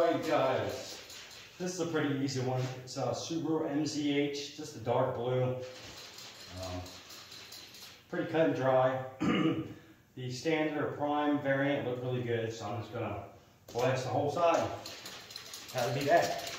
Alright guys, this is a pretty easy one. It's a Subaru MCH, just a dark blue. Um, pretty cut and dry. the standard or prime variant looked really good, so I'm just gonna blast the whole side. That would be that.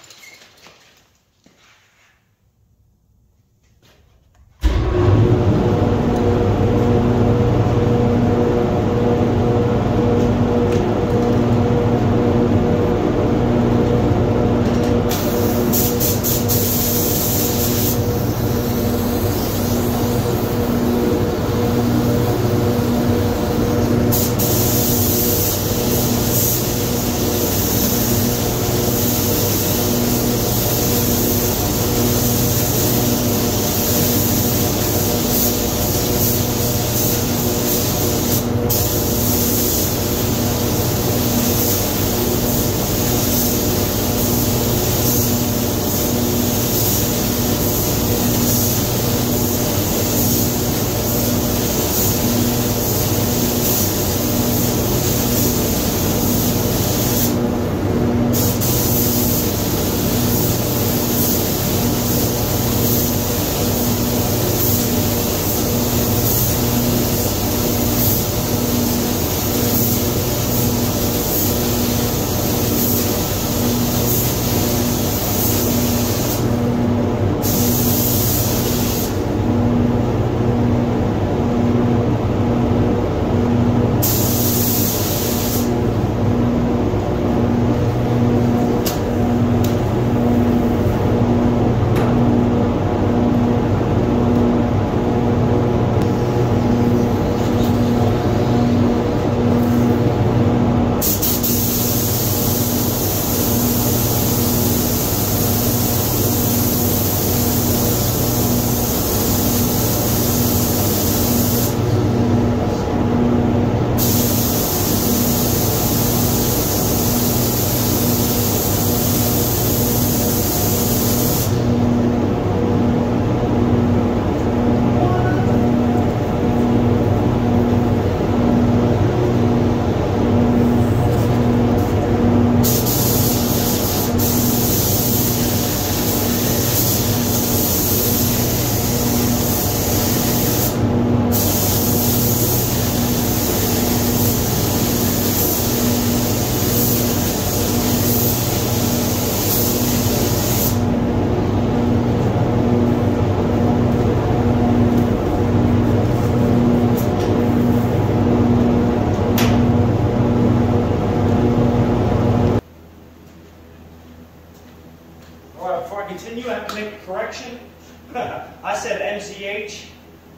Continue, I have to make a correction. I said MCH.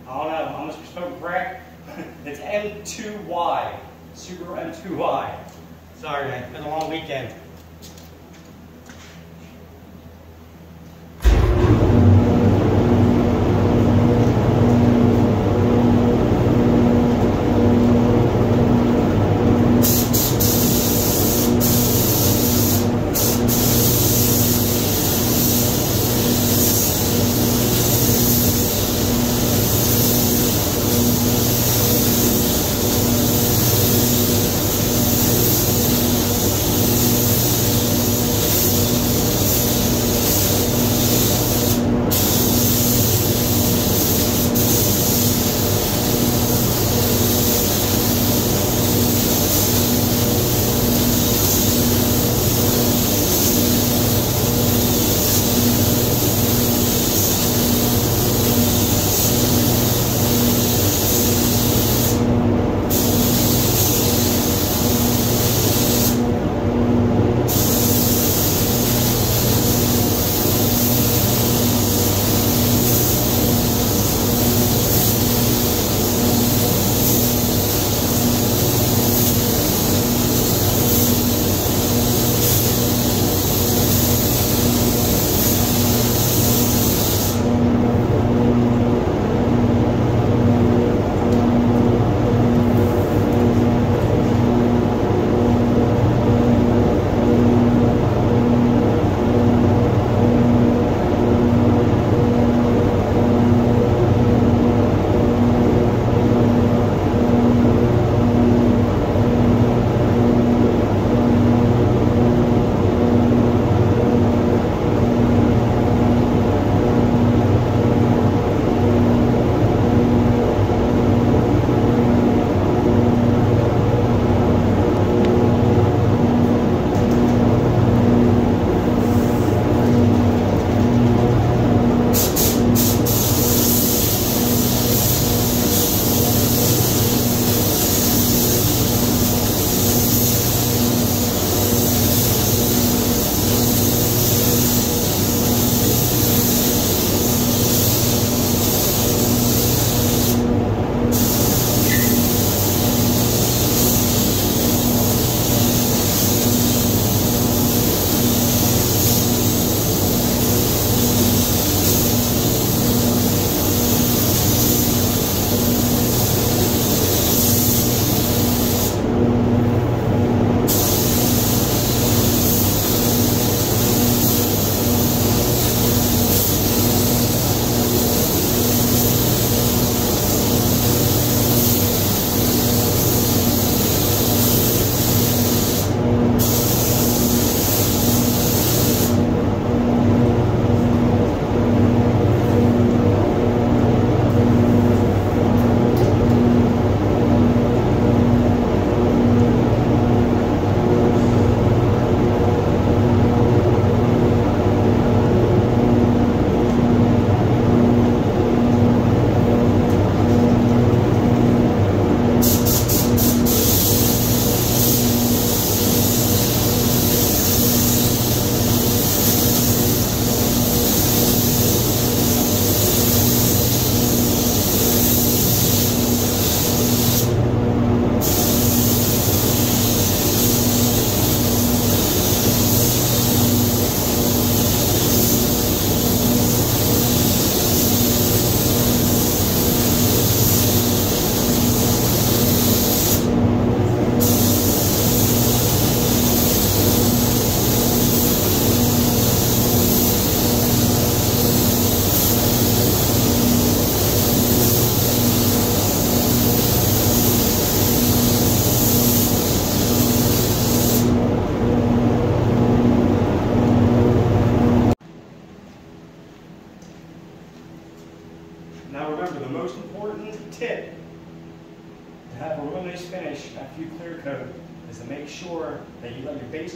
I don't know, I must be spoken correct. it's M2Y. Subaru M2Y. Sorry, man. It's been a long weekend.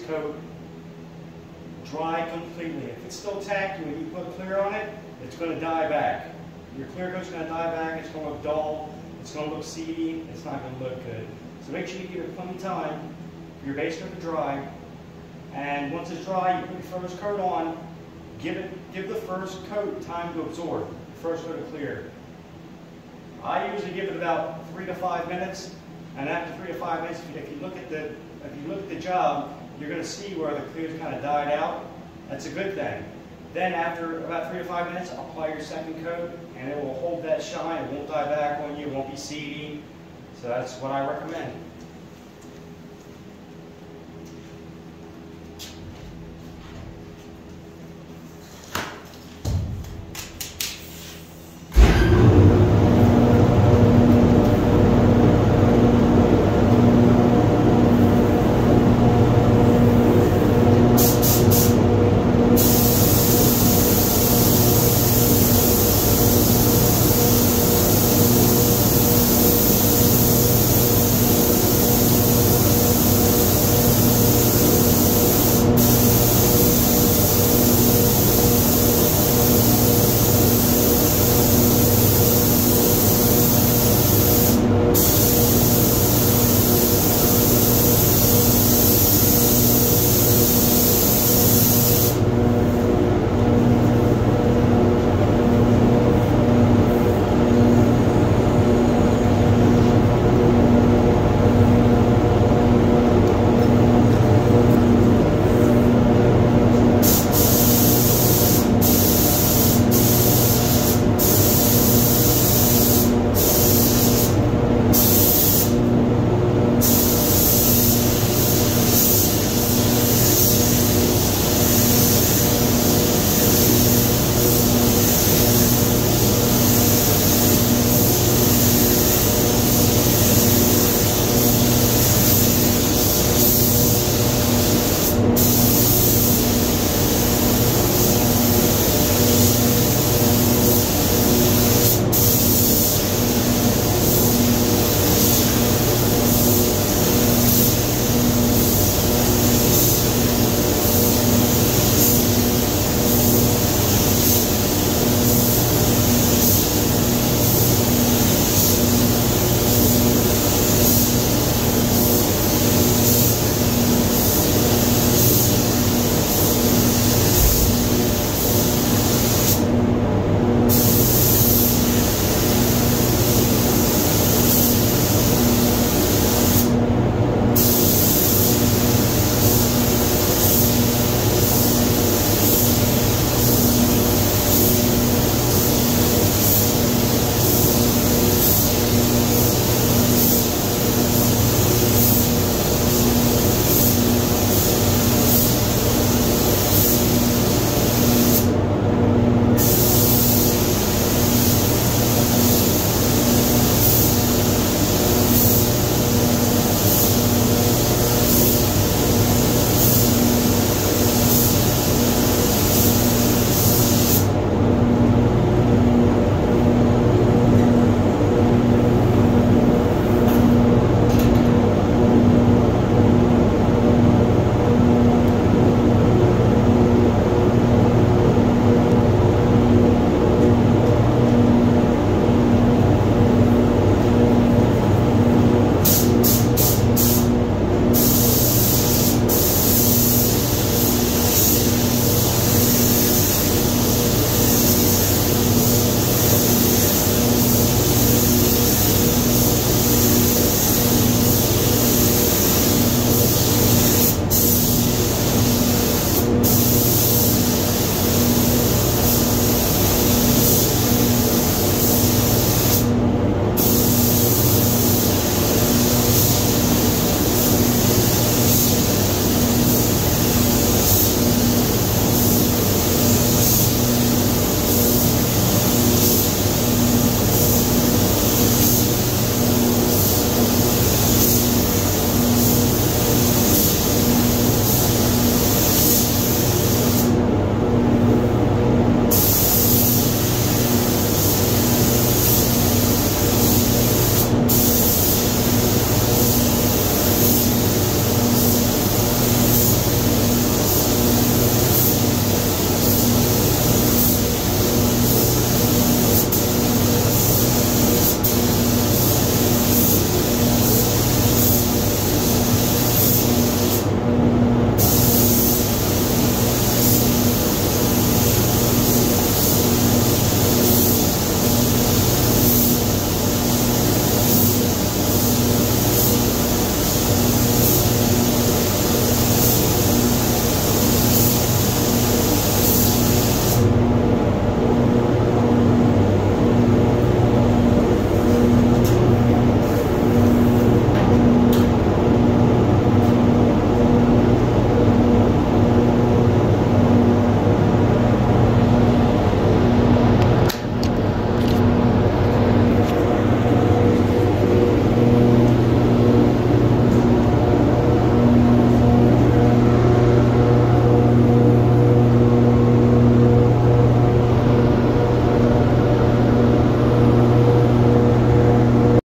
Coat dry completely. If it's still tacky when you put clear on it, it's going to die back. Your clear coat's going to die back, it's going to look dull, it's going to look seedy, it's not going to look good. So make sure you give it plenty of time for your base coat to dry. And once it's dry, you put your first coat on, give it, give the first coat time to absorb, first coat of clear. I usually give it about three to five minutes, and after three to five minutes, if you look at the, if you look at the job, you're going to see where the clear's kind of died out. That's a good thing. Then after about three to five minutes, apply your second coat, and it will hold that shine. It won't die back on you. It won't be seedy. So that's what I recommend.